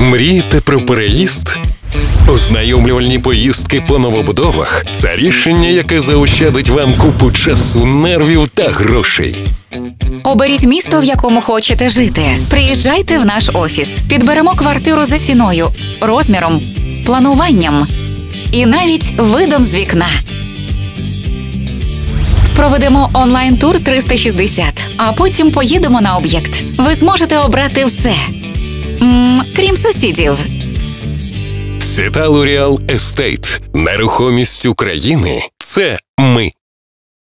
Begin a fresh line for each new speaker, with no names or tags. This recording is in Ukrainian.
Мрієте про переїзд? Ознайомлювальні поїздки по новобудовах це рішення, яке заощадить вам купу часу, нервів та грошей.
Оберіть місто, в якому хочете жити. Приїжджайте в наш офіс. Підберемо квартиру за ціною, розміром, плануванням і навіть видом з вікна. Проведемо онлайн-тур 360, а потім поїдемо на об'єкт. Ви зможете обрати все, сусідів.
Sitalo Real Estate. Нерухомість України це ми.